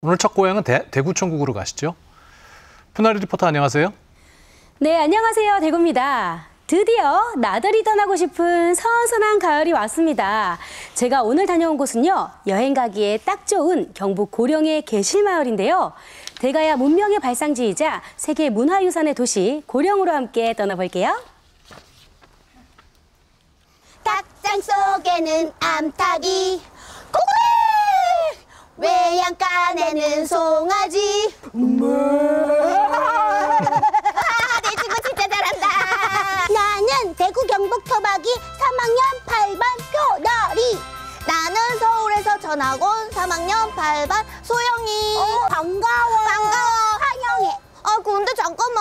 오늘 첫 고향은 대, 대구 천국으로 가시죠. 푸나리 리포터 안녕하세요. 네, 안녕하세요. 대구입니다. 드디어 나들이 떠나고 싶은 선선한 가을이 왔습니다. 제가 오늘 다녀온 곳은요, 여행 가기에 딱 좋은 경북 고령의 계실마을인데요. 대가야 문명의 발상지이자 세계 문화유산의 도시 고령으로 함께 떠나볼게요. 닭장 속에는 암탉이 외양간에는 송아지? 아, 내 친구 진짜 잘한다. 나는 대구 경북 토박이 3학년 8반 표나리. 나는 서울에서 전학 온 3학년 8반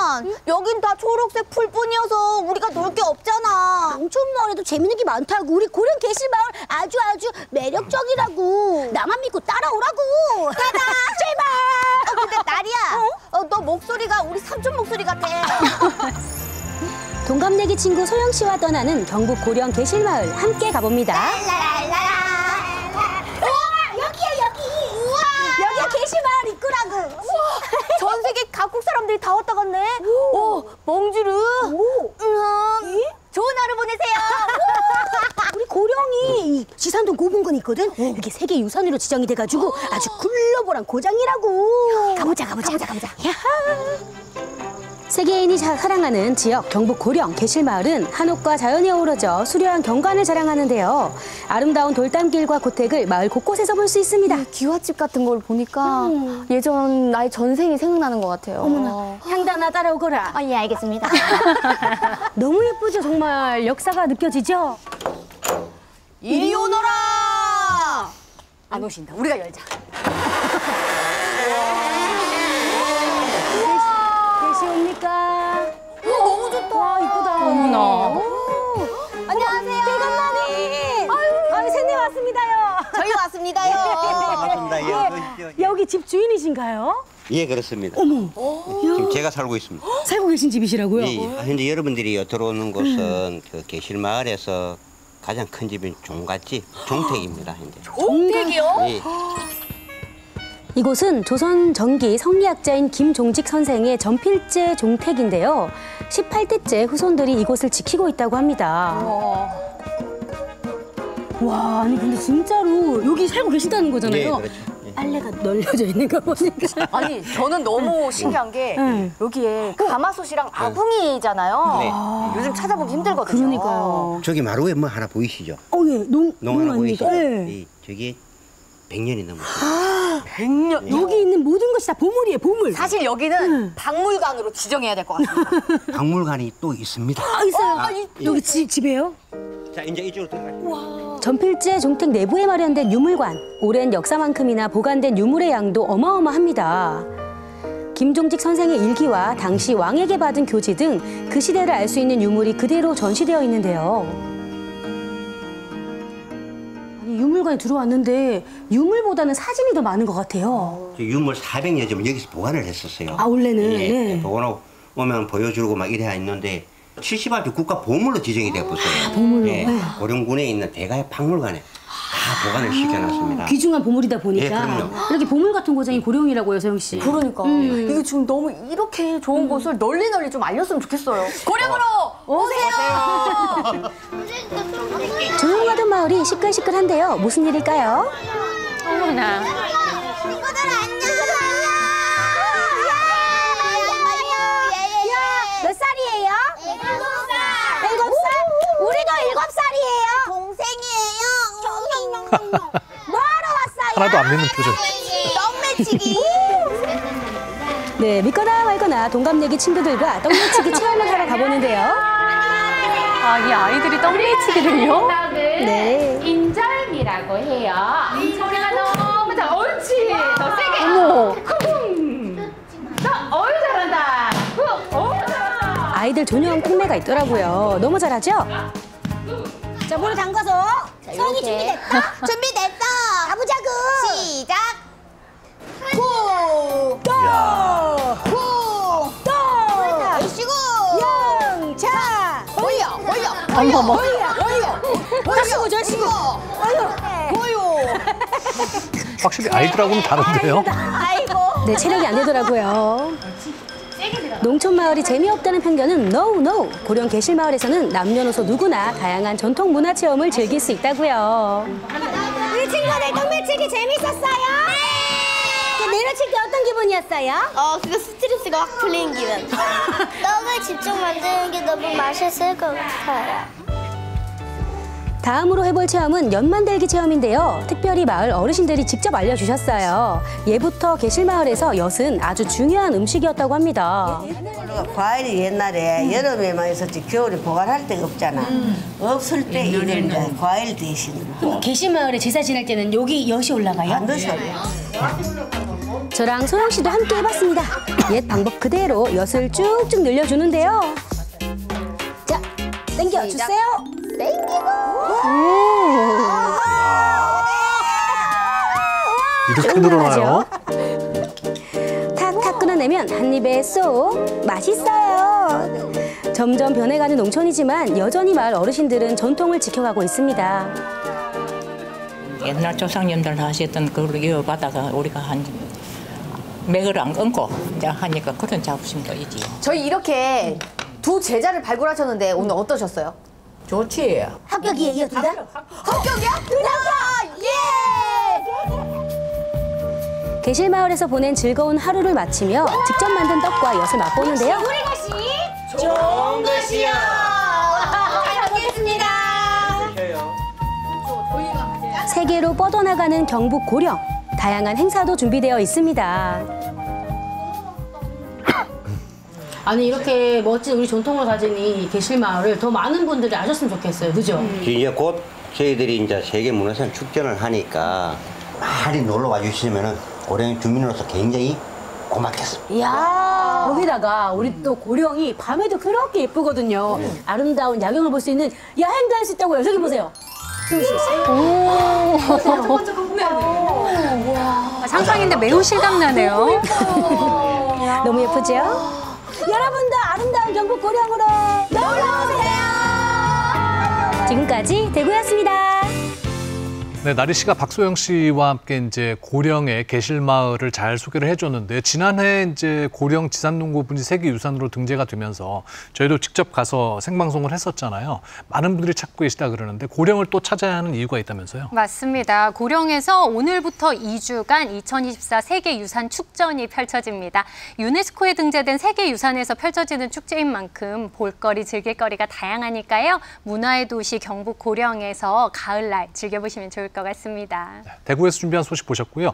잠깐만 여긴 다 초록색 풀뿐이어서 우리가 놀 게 없잖아. 방촌마을에도 재밌는 게 많다고. 우리 고령 계실마을 아주 아주 매력적이라고. 나만 믿고 따라오라고. 가자 제발. 어 근데 나리야. 어, 너 목소리가 우리 삼촌 목소리 같아. 동갑내기 친구 소영 씨와 떠나는 경북 고령 계실마을 함께 가봅니다. 라라라라 여기야 여기 우와 여기가 계실마을 입구라고 전 세계 사람들이 다 왔다 갔네. 오. 멍주르 오. 음, 좋은 하루 보내세요. 우리 고령이 이 지산동 고분관 있거든? 이게 세계 유산으로 지정이 돼가지고 아주 글로벌한 고장이라고. 가보자 가보자 가보자 가보자 세계인이 자- 사랑하는 지역 경북 고령 계실마을은 한옥과 자연이 어우러져 수려한 경관을 자랑하는데요. 아름다운 돌담길과 고택을 마을 곳곳에서 볼 수 있습니다. 기와집 같은 걸 보니까 예전 나의 전생이 생각나는 것 같아요. 어머나. 향단아 따라오거라. 어, 예 알겠습니다 너무 예쁘죠 정말 역사가 느껴지죠. 이리 오너라 안 오신다 우리가 열자 집 주인이신가요? 예, 그렇습니다. 어머. 지금 제가 살고 있습니다. 살고 계신 집이시라고요? 예, 현재 여러분들이 들어오는 곳은 그 계실 마을에서 가장 큰 집인 종갓집, 종택입니다. 현재. 옥택이요? 예. 이곳은 조선 전기 성리학자인 김종직 선생의 전필제 종택인데요. 18대째 후손들이 이곳을 지키고 있다고 합니다. 와, 아니 근데 진짜로 여기 살고 계신다는 예, 거잖아요. 그렇죠. 예. 빨래가 널려져 있는 거 보니까. 아니 저는 너무 신기한 게 네. 여기에 가마솥이랑 아궁이잖아요. 네. 요즘 찾아보기 힘들거든요. 그러니까요. 저기 마루에 뭐 하나 보이시죠? 어 예 농 농 하나 보이시죠? 네. 이, 저기 100년이 넘었어요. 100년. 여기 있는 모든 것이 다 보물이에요 보물 사실 여기는 박물관으로 지정해야 될 것 같습니다. 박물관이 또 있습니다. 아 있어요 아, 예. 여기 집 집이에요 자, 이제 이쪽으로 들어가시죠. 전필제 종택 내부에 마련된 유물관. 오랜 역사만큼이나 보관된 유물의 양도 어마어마합니다. 김종직 선생의 일기와 당시 왕에게 받은 교지 등 그 시대를 알 수 있는 유물이 그대로 전시되어 있는데요. 아니, 유물관에 들어왔는데 유물보다는 사진이 더 많은 것 같아요. 저 유물 400여 점을 여기서 보관을 했었어요. 아, 원래는? 예, 네. 예, 보관하고 오면 보여주고 막 이래야 있는데 70아주 국가 보물로 지정이 되었어요. 보물로, 예, 네. 고령군에 있는 대가의 박물관에 다 보관을 시켜놨습니다. 귀중한 보물이다 보니까 예, 그럼요. 이렇게 보물 같은 고장이 고령이라고 해요, 서영 씨. 그러니까 이게 지금 너무 이렇게 좋은 곳을 널리 널리 좀 알렸으면 좋겠어요. 고령으로 오세요. 조용하던 마을이 시끌시끌한데요. 무슨 일일까요? 친구들 뭐하러 왔어요? 하나도 안 믿는 표정. 떡매치기 네, 믿거나 말거나 동갑내기 친구들과 떡매치기 체험을 하러 가보는데요. 아, 이 아이들이 떡매치기를요? 네. 인절미라고 해요. 소리가 너무 잘, 옳지. 더 세게. 어머. 더, 어유 잘한다. 후, 어유 잘한다. 아이들 전용 통매가 있더라고요. 너무 잘하죠? 자 물에 담가서 성이 준비됐다 준비됐어 가보자구 시작 고! 고! 고! 아이씨고 영차! 올려 올려 어머. 올려! 올려! 절시고 절시고 아유! 보요 확실히 아이들하고는 다른데요. 네, 체력이 안 되더라고요. 농촌 마을이 재미없다는 편견은 no no. 고령 계실 마을에서는 남녀노소 누구나 다양한 전통 문화 체험을 즐길 수 있다고요. 우리 친구들 동물치기 재밌었어요? 네! 내려칠 때 어떤 기분이었어요? 어, 그거 스트레스가 확 풀린 기분. 떡을 직접 만드는 게 너무 맛있을 것 같아요. 다음으로 해볼 체험은 연만들기 체험인데요. 특별히 마을 어르신들이 직접 알려주셨어요. 예부터 계실 마을에서 엿은 아주 중요한 음식이었다고 합니다. 과일이 옛날에 여름에만 있었지 겨울에 보관할 데가 없잖아. 없을 때 이런 이제 과일 대신 계실 마을에 제사 지낼 때는 여기 엿이 올라가요? 안 넣어서 저랑 소영 씨도 함께 해봤습니다. 옛 방법 그대로 엿을 쭉쭉 늘려주는데요. 자, 당겨 주세요. 이렇게 늘어나요. 탁탁 끊어내면 한 입에 쏙 맛있어요. 점점 변해가는 농촌이지만 여전히 마을 어르신들은 전통을 지켜가고 있습니다. 옛날 조상님들 하셨던 그걸 이어받아가 우리가 한 맥을 안 끊고 이제 하니까 그런 자부심도 있지. 저희 이렇게 두 제자를 발굴하셨는데 오늘 어떠셨어요? 좋지. 합격이에요, 둘 다? 계실 마을에서 보낸 즐거운 하루를 마치며 직접 만든 떡과 엿을 맛보는데요. 세계로 뻗어나가는 경북 고령. 다양한 행사도 준비되어 있습니다. 아니 이렇게 멋진 우리 전통을 가진 이 계실 마을을 더 많은 분들이 아셨으면 좋겠어요. 그죠? 이제 곧 저희들이 이제 세계 문화산 축전을 하니까 많이 놀러 와 주시면은 고령 주민으로서 굉장히 고맙겠습니다. 이야 거기다가 우리 또 고령이 밤에도 그렇게 예쁘거든요. 아름다운 야경을 볼 수 있는 야행도 할 수 있다고요. 저기 보세요. 승우 씨. 상상인데 매우 실감나네요. 너무 예쁘죠? 여러분도 아름다운 경북 고령으로 놀러 오세요. 지금까지 대구였습니다. 네, 나리 씨가 박소영 씨와 함께 이제 고령의 계실마을을 잘 소개를 해줬는데 지난해 이제 고령 지산농고분지 세계 유산으로 등재가 되면서 저희도 직접 가서 생방송을 했었잖아요. 많은 분들이 찾고 계시다 그러는데 고령을 또 찾아야 하는 이유가 있다면서요? 맞습니다. 고령에서 오늘부터 2주간 2024 세계 유산 축전이 펼쳐집니다. 유네스코에 등재된 세계 유산에서 펼쳐지는 축제인 만큼 볼거리, 즐길거리가 다양하니까요. 문화의 도시 경북 고령에서 가을날 즐겨보시면 좋을 것 같습니다. 대구에서 준비한 소식 보셨고요.